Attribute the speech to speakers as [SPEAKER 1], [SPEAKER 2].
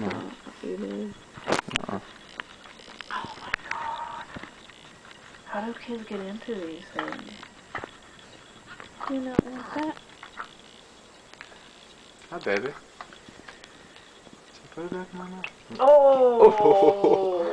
[SPEAKER 1] No.
[SPEAKER 2] You.
[SPEAKER 1] Uh-uh.
[SPEAKER 2] Oh my god. How do kids get into these things?
[SPEAKER 3] You know, like that.
[SPEAKER 1] Hi, baby. So put it back in my mouth.
[SPEAKER 2] Oh!
[SPEAKER 3] Oh.